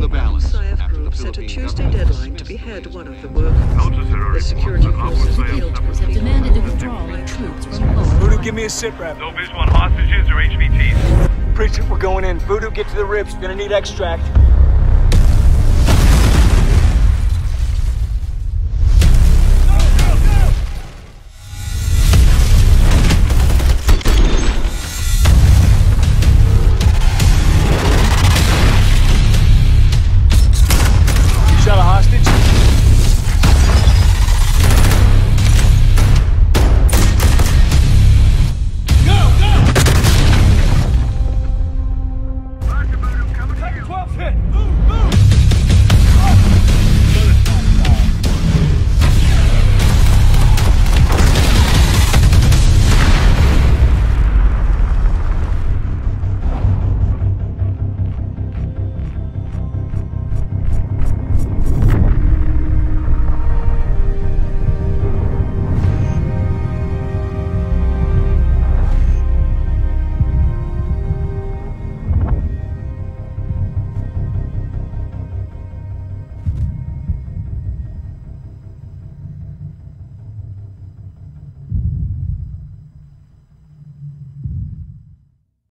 the balance after group set a Tuesday deadline to behead one of the workers. The security forces failed have demanded the withdrawal of troops from Voodoo, give me a sit rep. No visual on hostages or HVTs. Preacher, we're going in. Voodoo, get to the ribs. Gonna need extract.